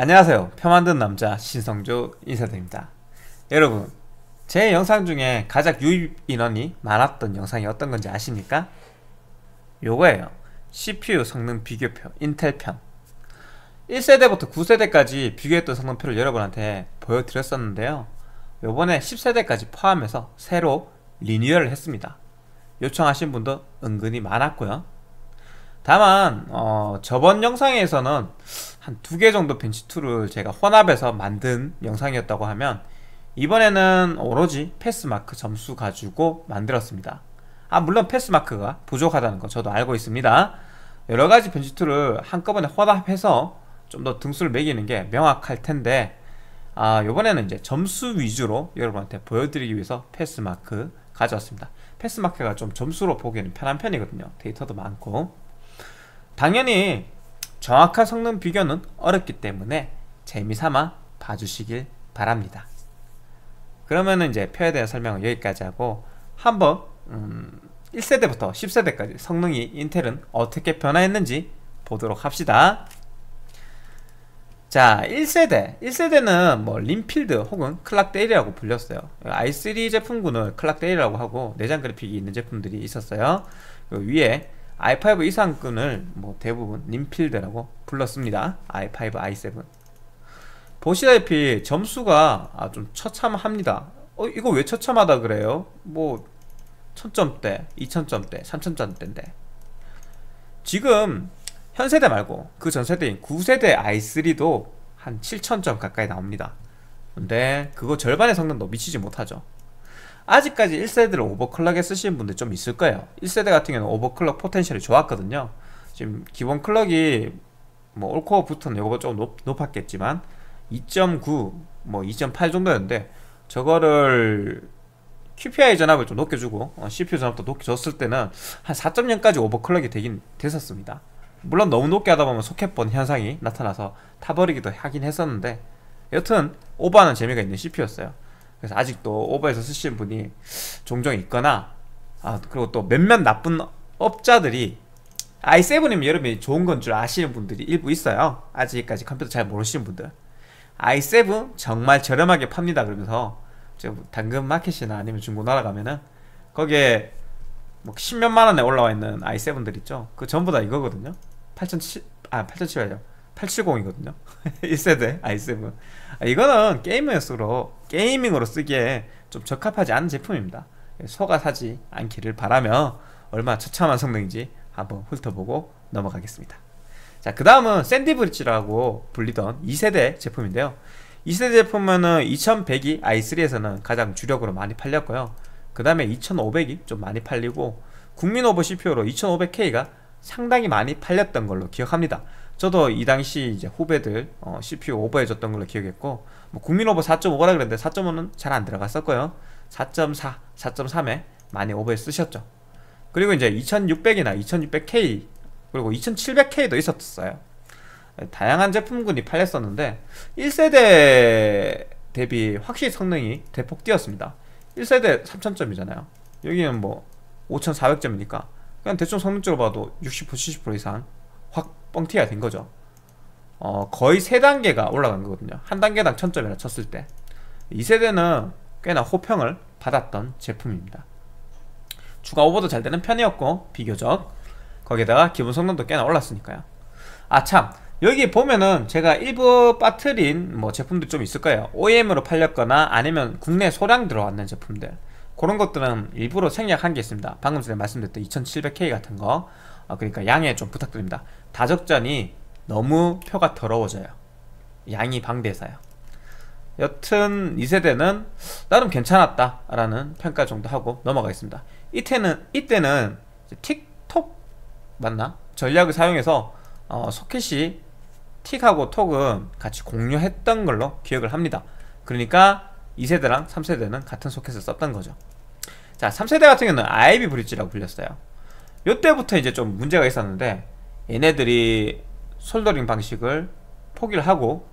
안녕하세요. 표 만든 남자 신성조 인사드립니다. 여러분 제 영상 중에 가장 유입 인원이 많았던 영상이 어떤 건지 아십니까? 요거예요. CPU 성능 비교표 인텔 편. 1세대부터 9세대까지 비교했던 성능표를 여러분한테 보여드렸었는데요. 요번에 10세대까지 포함해서 새로 리뉴얼을 했습니다. 요청하신 분도 은근히 많았고요 다만 어, 저번 영상에서는 한 두 개 정도 벤치2를 제가 혼합해서 만든 영상이었다고 하면 이번에는 오로지 패스마크 점수 가지고 만들었습니다. 아 물론 패스마크가 부족하다는 거 저도 알고 있습니다. 여러가지 벤치2를 한꺼번에 혼합해서 좀 더 등수를 매기는 게 명확할 텐데 아 요번에는 이제 점수 위주로 여러분한테 보여드리기 위해서 패스마크 가져왔습니다. 패스마크가 좀 점수로 보기에는 편한 편이거든요. 데이터도 많고 당연히 정확한 성능 비교는 어렵기 때문에 재미삼아 봐주시길 바랍니다. 그러면은 이제 표에 대한 설명은 여기까지 하고 한번 음 1세대부터 10세대까지 성능이 인텔은 어떻게 변화했는지 보도록 합시다. 자 1세대 1세대는 뭐 림필드 혹은 클락데일이라고 불렸어요 i3 제품군을 클락데일이라고 하고 내장 그래픽이 있는 제품들이 있었어요 그 위에 i5 이상권을 뭐 대부분 림필드라고 불렀습니다. i5, i7 보시다시피 점수가 아, 좀 처참합니다. 어 이거 왜 처참하다 그래요? 뭐 1000점대, 2000점대, 3000점대인데. 지금 현세대 말고 그 전세대인 9세대 i3도 한 7000점 가까이 나옵니다. 근데 그거 절반의 성능도 미치지 못하죠 아직까지 1세대를 오버클럭에 쓰시는 분들 좀 있을 거예요. 1세대 같은 경우는 오버클럭 포텐셜이 좋았거든요. 지금 기본 클럭이 뭐 올코어부터는 이거 좀 높, 높았겠지만 2.9, 뭐 2.8 정도였는데 저거를 QPI 전압을 좀 높여주고 어, CPU 전압도 높여줬을 때는 한 4.0까지 오버클럭이 되긴 됐었습니다. 물론 너무 높게 하다 보면 소켓본 현상이 나타나서 타버리기도 하긴 했었는데 여튼 오버하는 재미가 있는 CPU였어요 그래서 아직도 오버해서 쓰시는 분이 종종 있거나 아 그리고 또 몇몇 나쁜 업자들이 i7이면 여러분이 좋은 건 줄 아시는 분들이 일부 있어요. 아직까지 컴퓨터 잘 모르시는 분들. i7 정말 저렴하게 팝니다. 그러면서 당근 마켓이나 아니면 중고나라 가면은 거기에 뭐 10몇만 원에 올라와 있는 i7들 있죠. 그 전부 다 이거거든요. 8007, 아 8007이죠 870이거든요. 1세대 i7 아, 이거는 게이머용으로 게이밍으로 쓰기에 좀 적합하지 않은 제품입니다. 소가 사지 않기를 바라며 얼마나 처참한 성능인지 한번 훑어보고 넘어가겠습니다. 자 그 다음은 샌디브리지라고 불리던 2세대 제품인데요. 2세대 제품은 2100이 i3에서는 가장 주력으로 많이 팔렸고요. 그 다음에 2500이 좀 많이 팔리고 국민 오버 CPU로 2500K가 상당히 많이 팔렸던 걸로 기억합니다 저도 이 당시 이제 후배들 어, CPU 오버해줬던 걸로 기억했고 뭐 국민 오버 4.5라 그랬는데 4.5는 잘 안 들어갔었고요. 4.4, 4.3에 많이 오버해 쓰셨죠. 그리고 이제 2600이나 2600K 그리고 2700K도 있었어요. 다양한 제품군이 팔렸었는데 1세대 대비 확실히 성능이 대폭 뛰었습니다. 1세대 3000점이잖아요. 여기는 뭐 5400점이니까 그냥 대충 성능적으로 봐도 60% 70% 이상 확 뻥튀기가 된 거죠. 어, 거의 3단계가 올라간 거거든요. 한 단계당 1000점이라 쳤을 때. 2세대는 꽤나 호평을 받았던 제품입니다. 추가 오버도 잘 되는 편이었고 비교적. 거기에다가 기본 성능도 꽤나 올랐으니까요. 아 참. 여기 보면은 제가 일부 빠트린 뭐 제품들 좀 있을 거예요. OEM으로 팔렸거나 아니면 국내 소량 들어왔는 제품들. 그런 것들은 일부러 생략한 게 있습니다. 방금 전에 말씀드렸던 2700K 같은 거. 어, 그러니까 양해 좀 부탁드립니다 다적전이 너무 표가 더러워져요. 양이 방대해서요. 여튼 2세대는 나름 괜찮았다 라는 평가 정도 하고 넘어가겠습니다. 이때는 이때는 틱톡 맞나? 전략을 사용해서 어, 소켓이 틱하고 톡은 같이 공유했던 걸로 기억을 합니다. 그러니까 2세대랑 3세대는 같은 소켓을 썼던 거죠. 자 3세대 같은 경우는 IB 브릿지라고 불렸어요. 요때부터 이제 좀 문제가 있었는데 얘네들이 솔더링 방식을 포기를 하고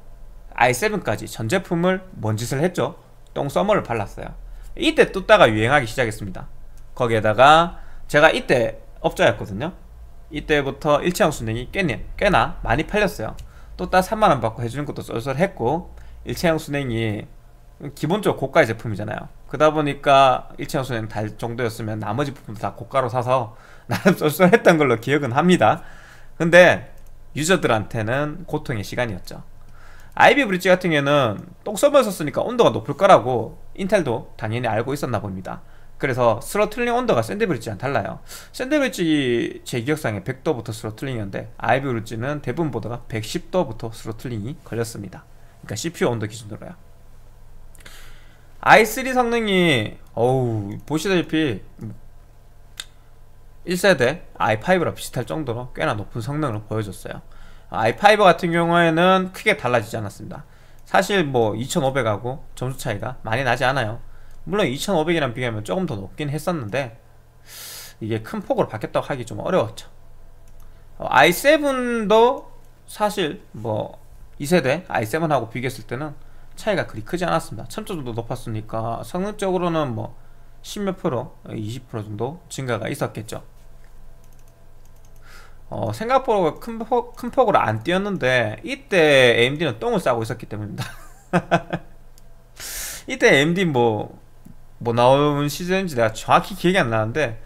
i7까지 전 제품을 뭔 짓을 했죠? 똥서머를 발랐어요. 이때 뚜따가 유행하기 시작했습니다. 거기에다가 제가 이때 업자였거든요. 이때부터 일체형 순행이 꽤나, 꽤나 많이 팔렸어요. 뚜따 3만원 받고 해주는 것도 쏠쏠했고 일체형 수냉이 기본적으로 고가의 제품이잖아요. 그러다 보니까 일체형 수냉 달 정도였으면 나머지 부품도 다 고가로 사서 나름 쏠쏠했던 걸로 기억은 합니다 근데 유저들한테는 고통의 시간이었죠. 아이비 브릿지 같은 경우에는 똥 서버에서 쓰니까 온도가 높을 거라고 인텔도 당연히 알고 있었나 봅니다. 그래서 throttling 온도가 샌드브릿지랑 달라요. 샌드브릿지 제 기억상에 100도부터 throttling이었는데 아이비 브릿지는 대부분 보다가 110도부터 throttling이 걸렸습니다. 그러니까 CPU 온도 기준으로요. i3 성능이 어우 보시다시피 1세대 i5랑 비슷할 정도로 꽤나 높은 성능을 보여줬어요. i5 같은 경우에는 크게 달라지지 않았습니다. 사실 뭐 2500하고 점수 차이가 많이 나지 않아요. 물론 2500이랑 비교하면 조금 더 높긴 했었는데 이게 큰 폭으로 바뀌었다고 하기 좀 어려웠죠. 어, i7도 사실 뭐 2세대 i7하고 비교했을 때는 차이가 그리 크지 않았습니다. 1000점 정도 높았으니까 성능적으로는 뭐 10몇 프로, 20% 정도 증가가 있었겠죠 어, 생각보다 큰, 폭, 큰 폭으로 안 뛰었는데 이때 AMD는 똥을 싸고 있었기 때문입니다. 이때 AMD 뭐, 뭐 나온 시즌인지 내가 정확히 기억이 안 나는데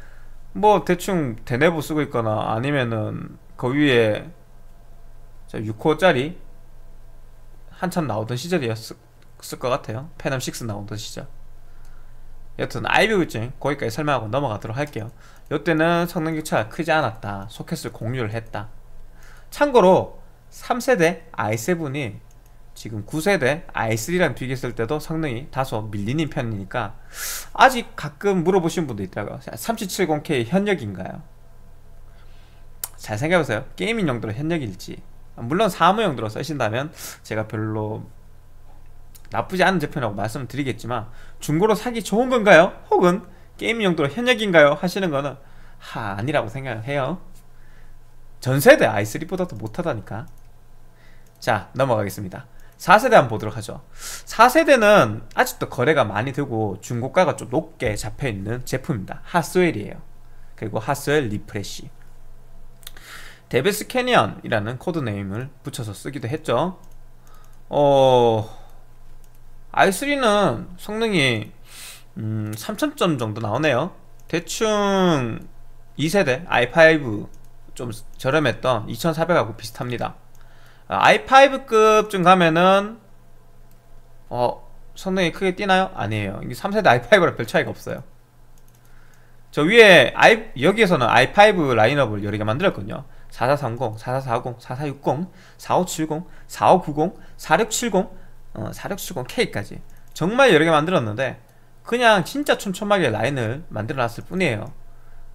뭐 대충 대내부 쓰고 있거나 아니면은 그 위에 6호짜리 한참 나오던 시절이었을 것 같아요. 페넘6 나오던 시절 여튼 아이비 우증 거기까지 설명하고 넘어가도록 할게요. 이때는 성능 교차가 크지 않았다. 소켓을 공유를 했다. 참고로 3세대 i7이 지금 9세대 i3랑 비교했을 때도 성능이 다소 밀리는 편이니까 아직 가끔 물어보시는 분도 있더라고요. 3770K 현역인가요? 잘 생각해보세요. 게이밍 용도로 현역일지. 물론 사무 용도로 쓰신다면 제가 별로 나쁘지 않은 제품이라고 말씀드리겠지만 중고로 사기 좋은 건가요? 혹은 게임 용도로 현역인가요? 하시는 거는 하 아니라고 생각을 해요. 전세대 i3보다도 못하다니까. 자 넘어가겠습니다. 4세대 한번 보도록 하죠. 4세대는 아직도 거래가 많이 되고 중고가가 좀 높게 잡혀있는 제품입니다. 하스웰이에요. 그리고 하스웰 리프레시. 데빌스 캐니언이라는 code name을 붙여서 쓰기도 했죠. 어... i3는 성능이 음, 3000점 정도 나오네요. 대충 2세대 i5 좀 저렴했던 2400하고 비슷합니다. i5급쯤 가면은 어 성능이 크게 뛰나요? 아니에요. 이게 3세대 i5랑 별 차이가 없어요. 저 위에 i, 여기에서는 i5 라인업을 여러 개 만들었거든요 4430, 4440, 4460, 4570, 4590, 4670, 어, 4670K까지 정말 여러 개 만들었는데 그냥 진짜 촘촘하게 라인을 만들어 놨을 뿐이에요.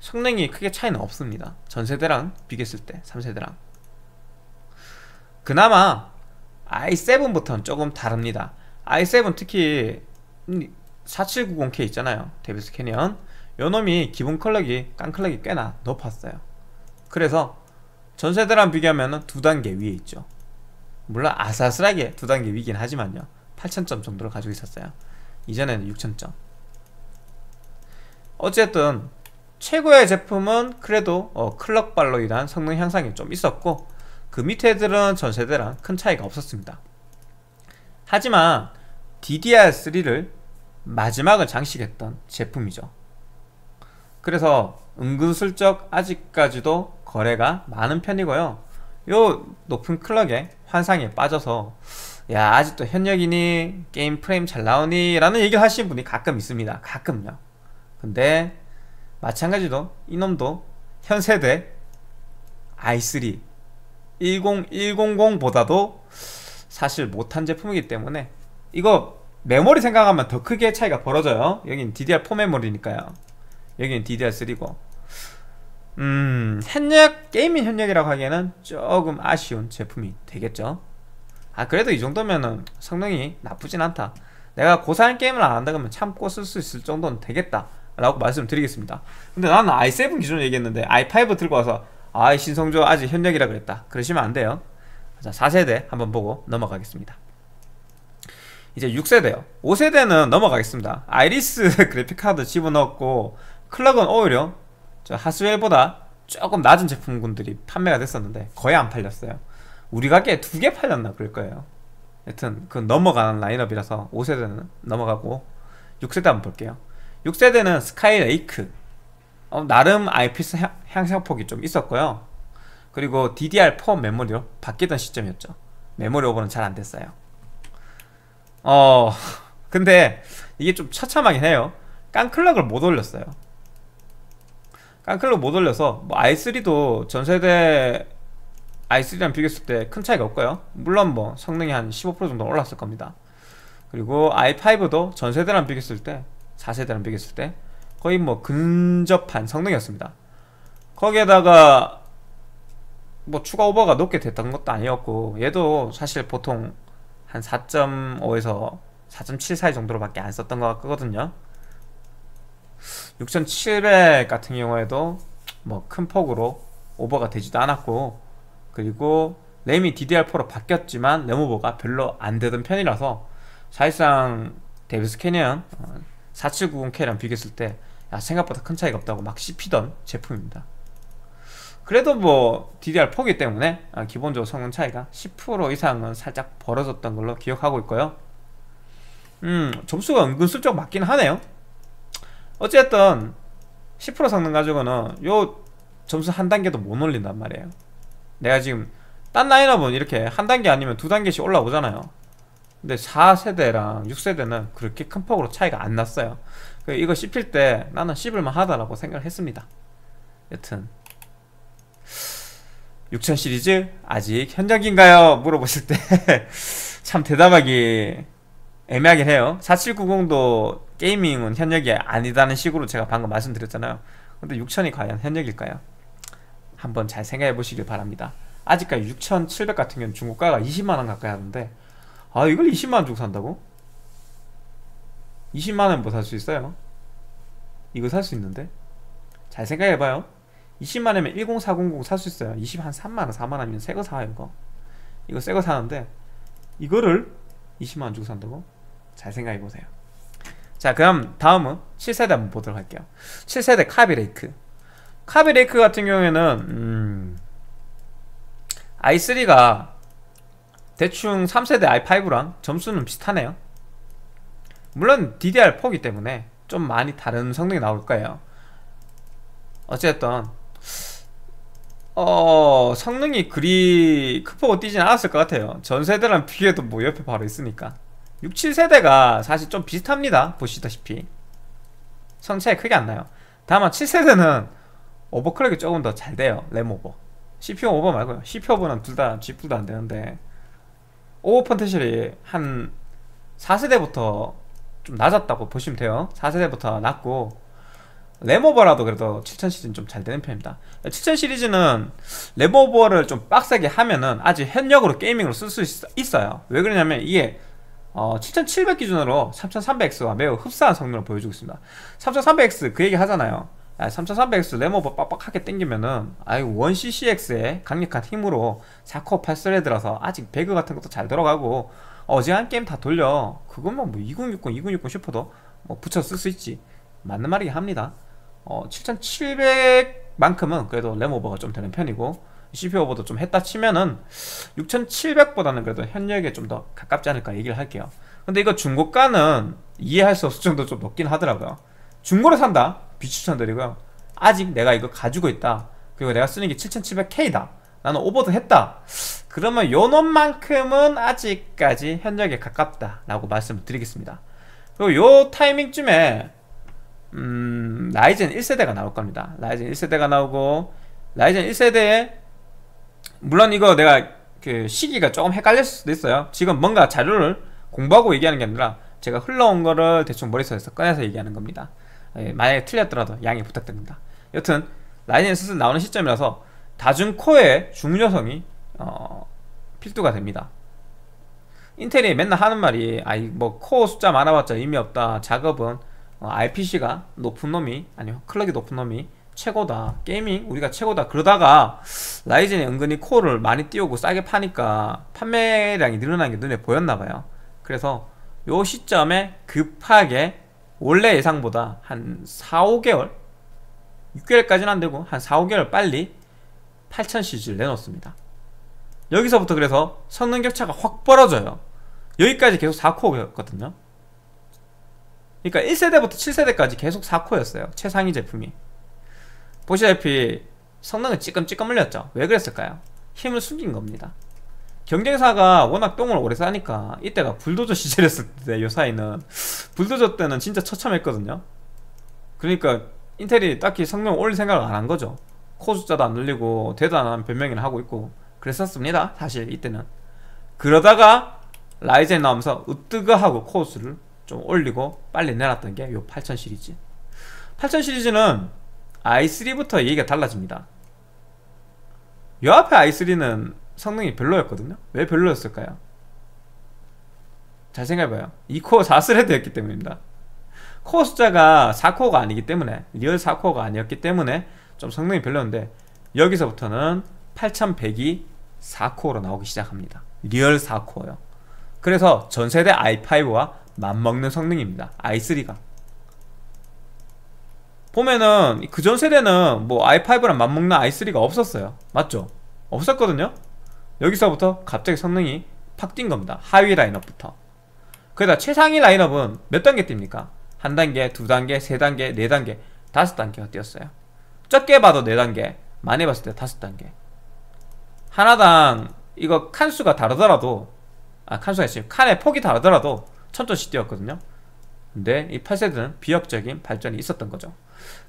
성능이 크게 차이는 없습니다. 전세대랑 비교했을 때 3세대랑. 그나마 i7부터는 조금 다릅니다. i7 특히 4790K 있잖아요. 데비스 캐니언. 요놈이 기본 클럭이 깡클럭이 꽤나 높았어요. 그래서 전세대랑 비교하면 두 단계 위에 있죠 물론 아슬아슬하게 두 단계 위긴 하지만요. 8000점 정도를 가지고 있었어요. 이전에는 6000점. 어쨌든 최고의 제품은 그래도 어, 클럭발로 인한 성능 향상이 좀 있었고 그 밑에 애들은 전 세대랑 큰 차이가 없었습니다. 하지만 DDR3를 마지막을 장식했던 제품이죠. 그래서 은근슬쩍 아직까지도 거래가 많은 편이고요. 요 높은 클럭에 환상에 빠져서 야 아직도 현역이니? 게임 프레임 잘 나오니? 라는 얘기를 하시는 분이 가끔 있습니다. 가끔요. 근데 마찬가지로 이놈도 현세대 i3 10100보다도 사실 못한 제품이기 때문에 이거 메모리 생각하면 더 크게 차이가 벌어져요. 여긴 DDR4 메모리니까요. 여기는 DDR3고 음 현역 게이밍 현역이라고 하기에는 조금 아쉬운 제품이 되겠죠. 아 그래도 이 정도면은 성능이 나쁘진 않다. 내가 고사양 게임을 안 한다 그러면 참고 쓸 수 있을 정도는 되겠다 라고 말씀드리겠습니다. 근데 나는 i7 기준으로 얘기했는데 i5 들고 와서 아 신성조 아직 현역이라 그랬다. 그러시면 안 돼요. 자 4세대 한번 보고 넘어가겠습니다. 이제 6세대요. 5세대는 넘어가겠습니다. 아이리스 그래픽카드 집어넣었고 클럭은 오히려 저 하스웰보다 조금 낮은 제품군들이 판매가 됐었는데 거의 안 팔렸어요. 우리 가게에 두 개 팔렸나 그럴 거예요. 여튼 그 넘어가는 라인업이라서 5세대는 넘어가고 6세대 한번 볼게요. 6세대는 스카이레이크. 어, 나름 IPS 향상폭이 좀 있었고요. 그리고 DDR4 메모리로 바뀌던 시점이었죠. 메모리 오버는 잘 안됐어요. 어 근데 이게 좀 처참하긴 해요. 깡클럭을 못 올렸어요 깡클럭 못 올려서 뭐 i3도 전세대 i3랑 비교했을 때 큰 차이가 없고요. 물론 뭐 성능이 한 15% 정도 올랐을 겁니다. 그리고 i5도 전세대랑 비교했을 때 4세대랑 비교했을 때 거의 뭐 근접한 성능이었습니다. 거기에다가 뭐 추가 오버가 높게 됐던 것도 아니었고 얘도 사실 보통 한 4.5에서 4.7 사이 정도로밖에 안 썼던 것 같거든요 6700 같은 경우에도 뭐 큰 폭으로 오버가 되지도 않았고 그리고 램이 DDR4로 바뀌었지만 램 오버가 별로 안 되던 편이라서 사실상 데비스 캐니언 4790K랑 비교했을 때 야, 생각보다 큰 차이가 없다고 막 씹히던 제품입니다. 그래도 뭐 DDR4기 때문에 아, 기본적으로 성능 차이가 10% 이상은 살짝 벌어졌던 걸로 기억하고 있고요. 음 점수가 은근슬쩍 맞긴 하네요 어쨌든 10% 성능 가지고는 요 점수 한 단계도 못 올린단 말이에요. 내가 지금 딴 라인업은 이렇게 한 단계 아니면 두 단계씩 올라오잖아요. 근데 4세대랑 6세대는 그렇게 큰 폭으로 차이가 안 났어요. 이거 씹힐 때 나는 씹을만 하다라고 생각을 했습니다. 여튼. 6000 시리즈 아직 현장인가요? 물어보실 때 참 대답하기 애매하긴 해요 4790도 게이밍은 현역이 아니다는 식으로 제가 방금 말씀드렸잖아요 근데 6000이 과연 현역일까요? 한번 잘 생각해 보시길 바랍니다 아직까지 6700 같은 경우는 중고가가 20만원 가까이 하는데 아 이걸 20만원 주고 산다고? 20만원 뭐 살 수 있어요? 이거 살 수 있는데? 잘 생각해봐요 20만원이면 10400 살 수 있어요 20한 3만원 4만원이면 새 거 사요 이거 이거 새 거 사는데 이거를 20만원 주고 산다고? 잘 생각해 보세요. 자 그럼 다음은 7세대 한번 보도록 할게요. 7세대 카비레이크. 카비레이크 같은 경우에는 음, i3가 대충 3세대 i5랑 점수는 비슷하네요. 물론 DDR4이기 때문에 좀 많이 다른 성능이 나올 거예요. 어쨌든 어 성능이 그리 크고 뛰진 않았을 것 같아요. 전세대랑 비교해도 뭐 옆에 바로 있으니까 6, 7세대가 사실 좀 비슷합니다. 보시다시피. 성 차이 크게 안 나요. 다만 7세대는 overclock이 조금 더 잘 돼요. 램 오버. CPU 오버 말고요. CPU 오버는 둘다 G프도 안 되는데 오버 potential이 한 4세대부터 좀 낮았다고 보시면 돼요. 4세대부터 낮고 램오버라도 그래도 7000 시리즈는 좀 잘 되는 편입니다. 7000 시리즈는 램오버를 좀 빡세게 하면은 아직 현역으로 gaming으로 쓸 수 있어요. 왜 그러냐면 이게 어, 7700 기준으로 3300X와 매우 흡사한 성능을 보여주고 있습니다. 3300X 그 얘기 하잖아요. 3300X 램오버 빡빡하게 땡기면은 아유 1CCX의 강력한 힘으로 4코어 8thread라서 아직 배그 같은 것도 잘 들어가고 어지간한 게임 다 돌려. 그것만 뭐 2060, 2060 슈퍼도 뭐 붙여 쓸 수 있지. 맞는 말이긴 합니다. 어, 7700만큼은 그래도 램오버가 좀 되는 편이고 CPU 오버도 좀 했다 치면은 6700보다는 그래도 현역에 좀 더 가깝지 않을까 얘기를 할게요. 근데 이거 중고가는 이해할 수 없을 정도 좀 높긴 하더라고요. 중고로 산다. 비추천드리고요. 아직 내가 이거 가지고 있다. 그리고 내가 쓰는 게 7700K다. 나는 오버도 했다. 그러면 요 놈만큼은 아직까지 현역에 가깝다 라고 말씀을 드리겠습니다. 그리고 요 타이밍쯤에 음, 라이젠 1세대가 나올 겁니다. 라이젠 1세대가 나오고 라이젠 1세대에 물론 이거 내가 그 시기가 조금 헷갈릴 수도 있어요. 지금 뭔가 자료를 공부하고 얘기하는 게 아니라 제가 흘러온 거를 대충 머릿속에서 꺼내서 얘기하는 겁니다. 예, 만약에 틀렸더라도 양해 부탁드립니다. 여튼 라이젠 1세대 나오는 시점이라서 다중코어의 중요성이 어, 필두가 됩니다. 인텔이 맨날 하는 말이 아이 뭐 코어 숫자 많아봤자 의미 없다. 작업은 어, IPC가 높은 놈이 아니요 clock이 높은 놈이 최고다. gaming 우리가 최고다. 그러다가 라이젠이 은근히 코어를 많이 띄우고 싸게 파니까 판매량이 늘어나는 게 눈에 보였나봐요. 그래서 요 시점에 급하게 원래 예상보다 한 4, 5개월? 6개월까지는 안되고 한 4, 5개월 빨리 8000 시즈를 내놓습니다. 여기서부터 그래서 성능 격차가 확 벌어져요. 여기까지 계속 4코어였거든요. 그러니까 1세대부터 7세대까지 계속 4코어였어요. 최상위 제품이 보시다시피 성능은 찌끔찌끔 흘렸죠. 왜 그랬을까요? 힘을 숨긴 겁니다. 경쟁사가 워낙 똥을 오래 싸니까 이때가 불도저 시절이었을 때 요 사이는 불도저 때는 진짜 처참했거든요. 그러니까 인텔이 딱히 성능 올릴 생각을 안 한 거죠. 코어 숫자도 안 늘리고 하는 변명이나 하고 있고 그랬었습니다 사실 이때는. 그러다가 라이젠 나오면서 으뜨거 하고 코어 수를 좀 올리고 빨리 내놨던 게 요 8000 시리즈. 8000 시리즈는 i3부터 얘기가 달라집니다. 요 앞에 i3는 성능이 별로였거든요. 왜 별로였을까요? 잘 생각해봐요. 2코어 4thread였기 때문입니다. 코어 숫자가 4코어가 아니기 때문에 real 4코어가 아니었기 때문에 좀 성능이 별로였는데 여기서부터는 8100이 4코어로 나오기 시작합니다. real 4코어요. 그래서 전세대 i5와 맞먹는 성능입니다. i3가 보면은 그 전 세대는 뭐 i5랑 맞먹는 i3가 없었어요. 맞죠? 없었거든요? 여기서부터 갑자기 성능이 팍 뛴 겁니다. 하위 라인업부터. 그러다 최상위 라인업은 몇 단계 뜁니까? 한 단계, 두 단계, 세 단계, 네 단계, 다섯 단계가 뛰었어요. 적게 봐도 네 단계 많이 봤을 때 다섯 단계. 하나당 이거 칸수가 다르더라도 아 칸수가 있어요 칸의 폭이 다르더라도 천천씩 뛰었거든요. 근데 이 8세대는 비협적인 발전이 있었던 거죠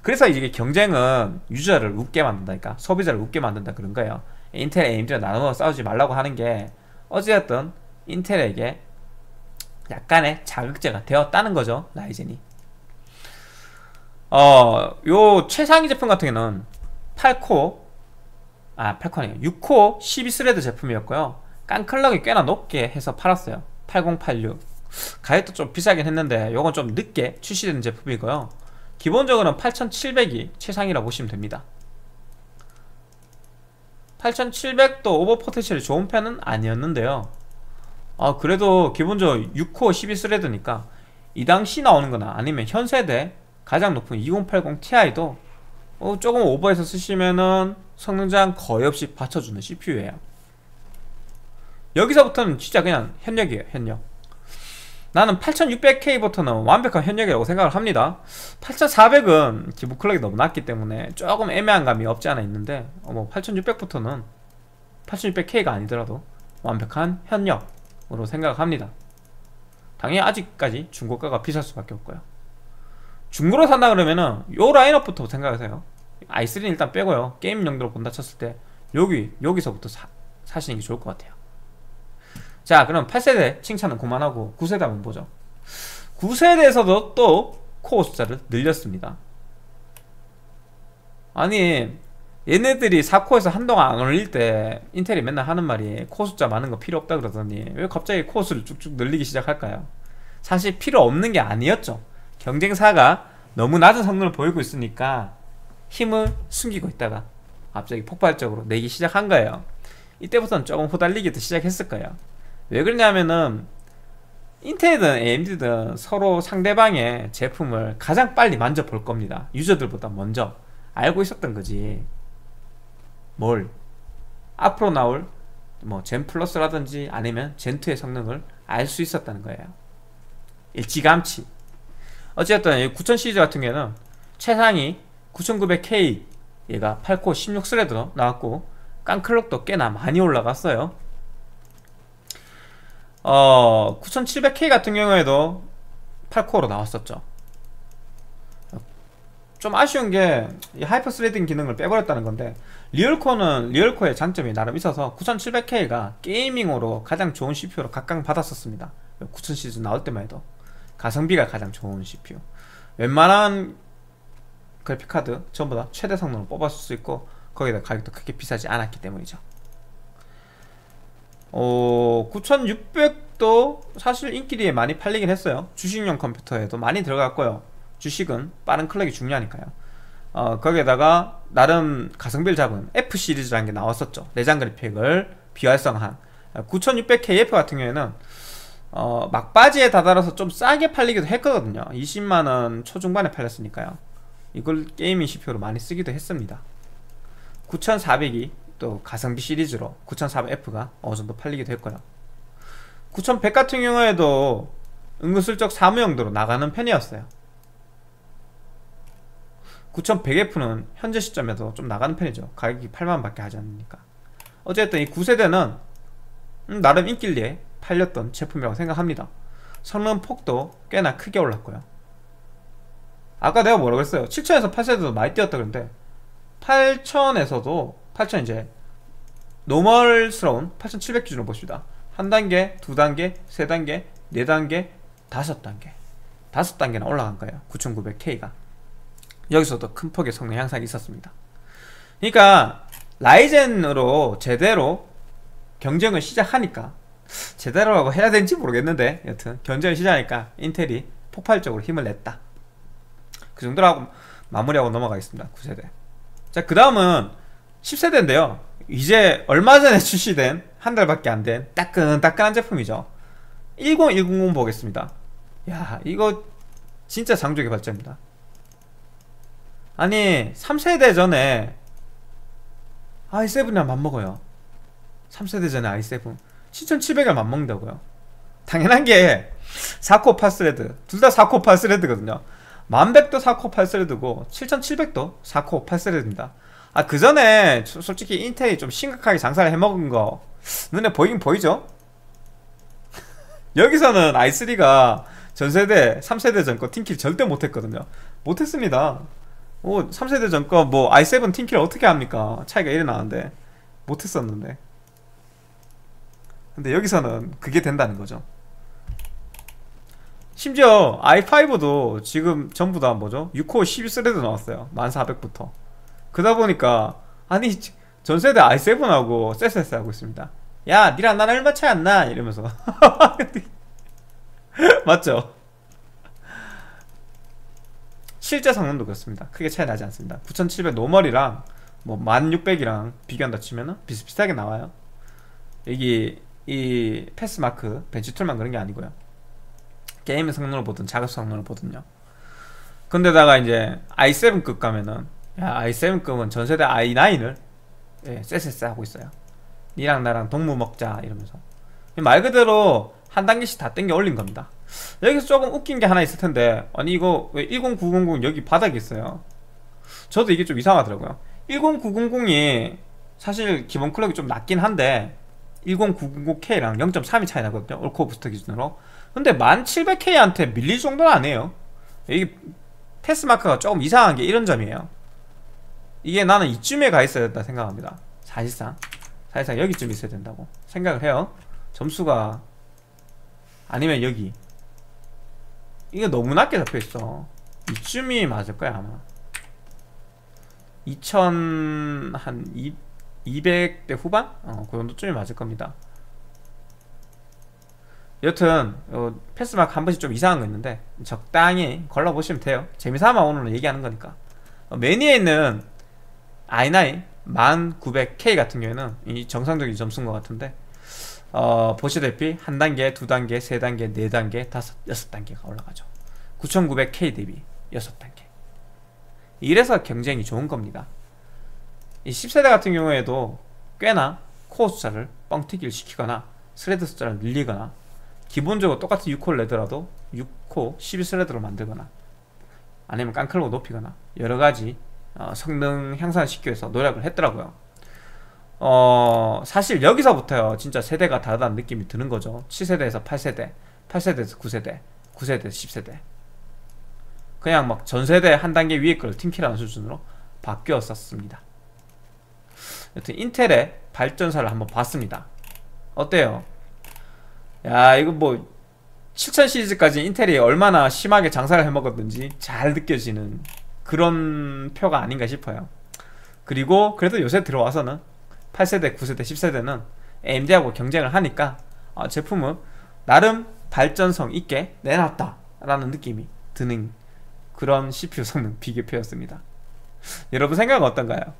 그래서 이게 경쟁은 유저를 웃게 만든다니까 소비자를 웃게 만든다 그런 거예요. 인텔, AMD가 나눠 싸우지 말라고 하는 게 어찌됐든 인텔에게 약간의 자극제가 되었다는 거죠 라이젠이. 어, 요 최상위 제품 같은 경우는 8코 아 8코 아니에요. 6코 12thread 제품이었고요. 깡clock이 꽤나 높게 해서 팔았어요. 8086 가격도 좀 비싸긴 했는데 요건 좀 늦게 출시된 제품이고요 기본적으로는 8700이 최상이라 보시면 됩니다. 8700도 오버 포텐셜이 좋은 편은 아니었는데요. 아 그래도 기본적으로 6코어 12스레드니까 이 당시 나오는 거나 아니면 현세대 가장 높은 2080 Ti도 어, 조금 오버해서 쓰시면은 성능 장 거의 없이 받쳐주는 CPU예요. 여기서부터는 진짜 그냥 현역이에요 현역 나는 8600K부터는 완벽한 현역이라고 생각을 합니다. 8400은 기본 클럭이 너무 낮기 때문에 조금 애매한 감이 없지 않아 있는데 어, 뭐 8600부터는 8600K가 아니더라도 완벽한 현역으로 생각을 합니다. 당연히 아직까지 중고가가 비쌀 수밖에 없고요. 중고로 산다 그러면은 요 라인업부터 생각하세요. i3는 일단 빼고요. 게임 용도로 본다 쳤을 때 여기 여기서부터 사, 사시는 게 좋을 것 같아요 자 그럼 8세대 칭찬은 그만하고 9세대 한번 보죠. 9세대에서도 또 코어 숫자를 늘렸습니다. 아니 얘네들이 4코어에서 한동안 안 올릴 때 인텔이 맨날 하는 말이 코어 숫자 많은 거 필요 없다 그러더니 왜 갑자기 코어 수를 쭉쭉 늘리기 시작할까요? 사실 필요 없는 게 아니었죠. 경쟁사가 너무 낮은 성능을 보이고 있으니까 힘을 숨기고 있다가 갑자기 폭발적으로 내기 시작한 거예요. 이때부터는 조금 후달리기도 시작했을 거예요 왜 그러냐면은 인텔이든 AMD든 서로 상대방의 제품을 가장 빨리 만져볼 겁니다. 유저들보다 먼저. 알고 있었던 거지. 뭘? 앞으로 나올 뭐 젠 플러스라든지 아니면 젠2의 성능을 알 수 있었다는 거예요. 일찌감치. 어쨌든 9000 시리즈 같은 경우에는 최상위 9900K 얘가 8코 16스레드로 나왔고 깡클럭도 꽤나 많이 올라갔어요 어 9700K 같은 경우에도 8코어로 나왔었죠. 좀 아쉬운 게 이 hyper threading 기능을 빼버렸다는 건데 real코어는 real코어의 장점이 나름 있어서 9700K가 gaming으로 가장 좋은 CPU로 각광받았었습니다. 9000 시리즈 나올 때만 해도. 가성비가 가장 좋은 CPU 웬만한 그래픽카드 전부 다 최대 성능을 뽑았을 수 있고 거기다 가격도 크게 비싸지 않았기 때문이죠 어, 9600도 사실 인기리에 많이 팔리긴 했어요. 주식용 컴퓨터에도 많이 들어갔고요. 주식은 빠른 클럭이 중요하니까요. 어, 거기에다가 나름 가성비를 잡은 F 시리즈라는 게 나왔었죠. 내장 그래픽을 비활성한. 9600KF 같은 경우에는 어, 막바지에 다다라서 좀 싸게 팔리기도 했거든요. 20만원 초중반에 팔렸으니까요. 이걸 게이밍 CPU로 많이 쓰기도 했습니다. 9400이 또 가성비 시리즈로 9400F가 어느 정도 팔리기도 했고요 9100 같은 경우에도 은근슬쩍 사무용도로 나가는 편이었어요. 9100F는 현재 시점에도 좀 나가는 편이죠. 가격이 8만원 밖에 하지 않으니까. 어쨌든 이 9세대는 음, 나름 인기리에 팔렸던 제품이라고 생각합니다. 성능 폭도 꽤나 크게 올랐고요. 아까 내가 뭐라고 했어요? 7000에서 8세대도 많이 뛰었다 그랬는데 8000에서도 8000 이제 노멀스러운 8700 기준으로 보십니다. 한 단계, 두 단계, 세 단계, 네 단계, 다섯 단계. 다섯 단계나 올라간 거예요. 9900K가. 여기서도 큰 폭의 성능 향상이 있었습니다. 그러니까 라이젠으로 제대로 경쟁을 시작하니까 제대로라고 해야 되는지 모르겠는데 여튼 경쟁을 시작하니까 인텔이 폭발적으로 힘을 냈다. 그 정도로 하고 마무리하고 넘어가겠습니다. 9세대. 자 그 다음은 10세대인데요. 이제 얼마 전에 출시된 한 달밖에 안 된 따끈따끈한 제품이죠. 10100 보겠습니다. 야 이거 진짜 장족의 발전입니다. 아니 3세대 전에 i7이랑 맞먹어요. 3세대 전에 i7 7700을 맞먹는다고요. 당연한 게 4코 8thread. 둘 다 4코 8thread거든요. 1100도 4코 8thread고 7700도 4코 8thread입니다 아 그 전에 솔직히 인텔이 좀 심각하게 장사를 해먹은 거 눈에 보이긴 보이죠? 여기서는 i3가 전세대 3세대 전거 team kill 절대 못했거든요. 못했습니다. 오 3세대 전거 뭐 i7 team kill 어떻게 합니까? 차이가 이래 나는데 못했었는데. 근데 여기서는 그게 된다는 거죠. 심지어 i5도 지금 전부 다 뭐죠? 6코어 12thread 나왔어요. 1400부터 그러다 보니까 아니 전세대 i7하고 쎄쎄쎄 하고 있습니다. 야 니랑 나랑 얼마 차이 안나? 이러면서. 맞죠? 실제 성능도 그렇습니다. 크게 차이 나지 않습니다. 9700 normal이랑 뭐 1600이랑 비교한다 치면은 비슷비슷하게 나와요. 여기 이 패스마크 벤치툴만 그런 게 아니고요. 게임 성능을 보든 작업 성능을 보든요. 근데다가 이제 i7급 가면은 야 i7급은 전세대 i9을 예, 쎄쎄쎄 하고 있어요. 니랑 나랑 동무 먹자 이러면서. 말 그대로 한 단계씩 다 땡겨 올린 겁니다. 여기서 조금 웃긴 게 하나 있을 텐데 아니 이거 왜 10900 여기 바닥에 있어요? 저도 이게 좀 이상하더라고요. 10900이 사실 기본 클럭이 좀 낮긴 한데 10900K랑 0.3이 차이 나거든요. 올코어 부스터 기준으로. 근데 1700K한테 밀릴 정도는 아니에요. 이게 패스 마크가 조금 이상한 게 이런 점이에요 이게 나는 이쯤에 가 있어야 된다 생각합니다. 사실상. 사실상 여기쯤 있어야 된다고 생각을 해요. 점수가 아니면 여기. 이게 너무 낮게 잡혀있어. 이쯤이 맞을 거야 아마. 2000 한 200대 후반? 어, 그 정도쯤이 맞을 겁니다. 여튼 어, 패스마크 한 번씩 좀 이상한 거 있는데 적당히 걸러보시면 돼요. 재미삼아 오늘은 얘기하는 거니까. 어, 매니에 있는 i9 1900K 같은 경우에는 이 정상적인 점수인 것 같은데 어, 보시다시피 한 단계, 두 단계, 세 단계, 네 단계, 다섯, 여섯 단계가 올라가죠. 9900K 대비 여섯 단계. 이래서 경쟁이 좋은 겁니다. 이 10세대 같은 경우에도 꽤나 코어 숫자를 뻥튀기를 시키거나 thread 숫자를 늘리거나 기본적으로 똑같은 6코어를 내더라도 6코 12thread로 만들거나 아니면 깡clock 높이거나 여러가지 어, 성능 향상을 시키기 위해서 노력을 했더라고요. 어 사실 여기서부터요 진짜 세대가 다르다는 느낌이 드는 거죠. 7세대에서 8세대 8세대에서 9세대 9세대에서 10세대. 그냥 막 전세대 한 단계 위에 걸 팀키라는 수준으로 바뀌었었습니다. 여튼 인텔의 발전사를 한번 봤습니다. 어때요? 야 이거 뭐 7000 시리즈까지 인텔이 얼마나 심하게 장사를 해먹었는지 잘 느껴지는 그런 표가 아닌가 싶어요. 그리고 그래도 요새 들어와서는 8세대, 9세대, 10세대는 AMD하고 경쟁을 하니까 어, 제품은 나름 발전성 있게 내놨다 라는 느낌이 드는 그런 CPU 성능 비교표였습니다. 여러분 생각은 어떤가요?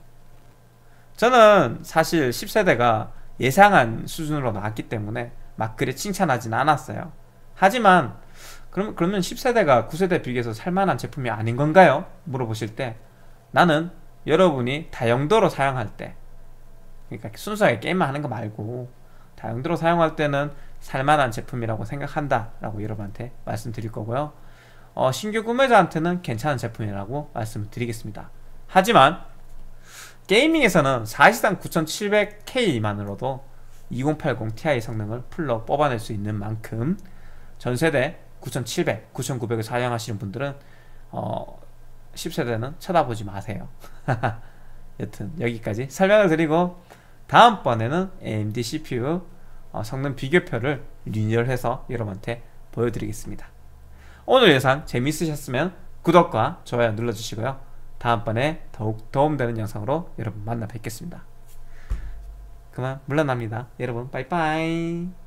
저는 사실 10세대가 예상한 수준으로 나왔기 때문에 막 그리 칭찬하진 않았어요. 하지만 그럼, 그러면 10세대가 9세대 비교해서 살만한 제품이 아닌 건가요? 물어보실 때 나는 여러분이 다용도로 사용할 때 그러니까 순수하게 게임만 하는 거 말고 다용도로 사용할 때는 살만한 제품이라고 생각한다 라고 여러분한테 말씀드릴 거고요 어, 신규 구매자한테는 괜찮은 제품이라고 말씀을 드리겠습니다 하지만 게이밍에서는 사실상 9700K만으로도 2080 Ti 성능을 풀로 뽑아낼 수 있는 만큼 전세대 9700, 9900을 사용하시는 분들은 어, 10세대는 쳐다보지 마세요. 여튼 여기까지 설명을 드리고 다음번에는 AMD CPU 어, 성능 비교표를 리뉴얼해서 여러분한테 보여드리겠습니다. 오늘 영상 재미있으셨으면 구독과 좋아요 눌러주시고요. 다음번에 더욱 도움되는 영상으로 여러분 만나 뵙겠습니다. 그만 물러납니다. 여러분 빠이빠이